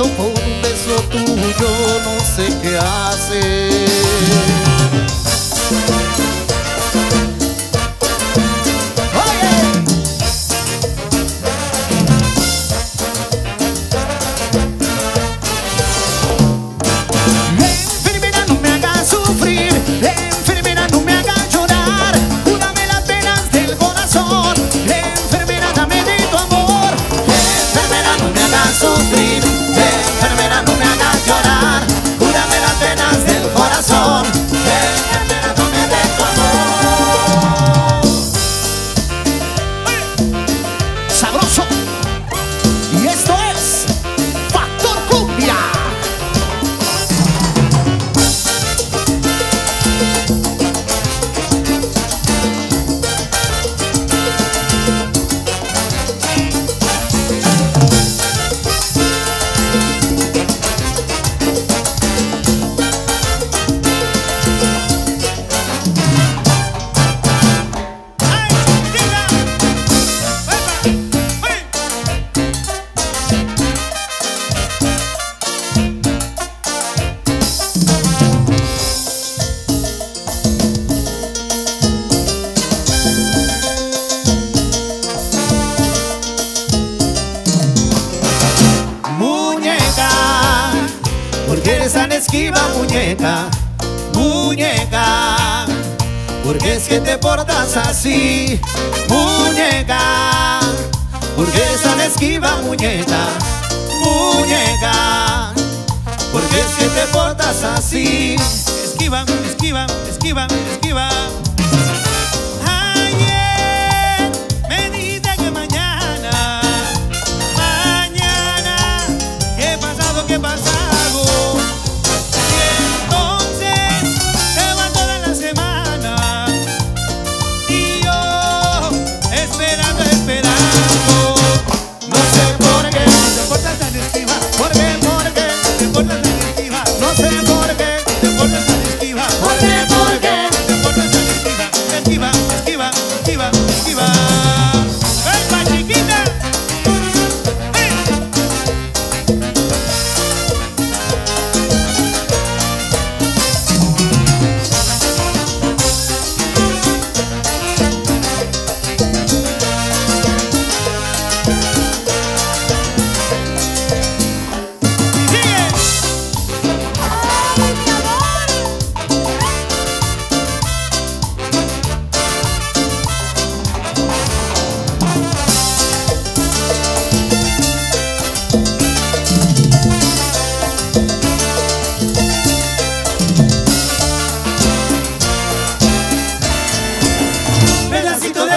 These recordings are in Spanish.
cuando pones lo tuyo no sé qué hacer. esquiva muñeca, muñeca. Porque es que te portas así, muñeca. Porque es tan esquiva muñeca, muñeca. Porque es que te portas así. Esquiva, esquiva, esquiva, esquiva.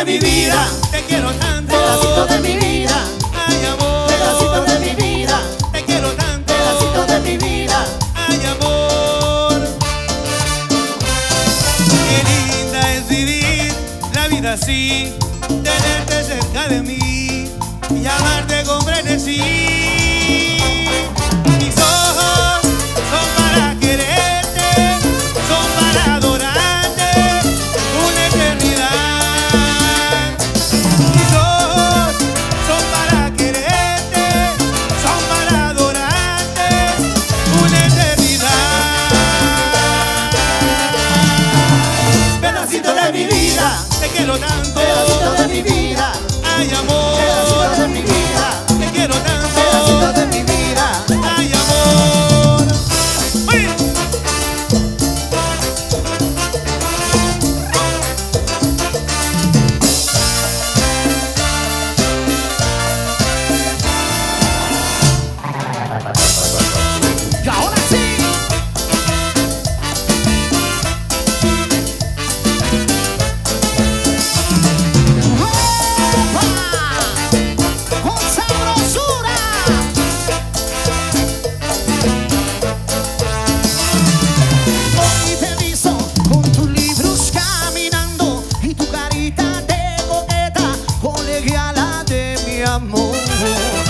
mi vida, te quiero tanto. Pedacito de mi vida, ay amor. Pedacito de mi vida, te quiero tanto. Pedacito de mi vida, ay amor. Qué linda es vivir la vida así, tenerte cerca de mí y amarte con frenesí. vida, te quiero tanto, pedacito de mi vida, hay amor. Música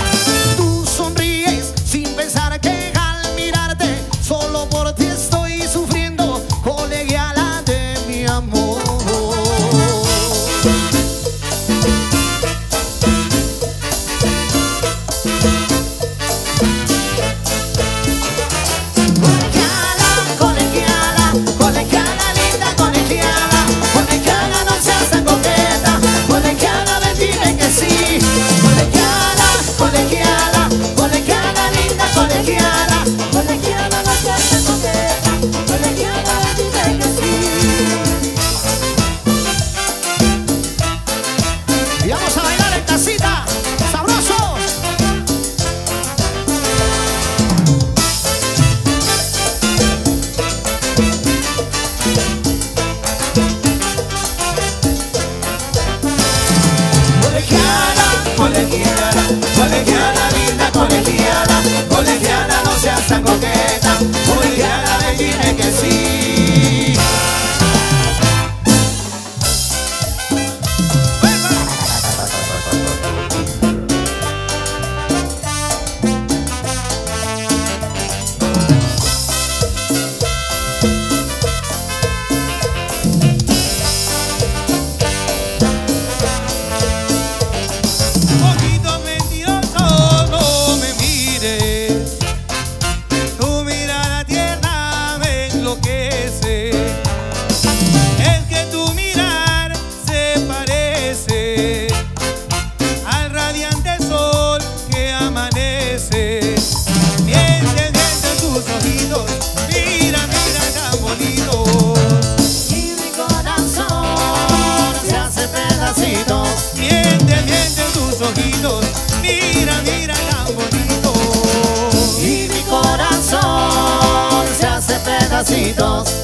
dos.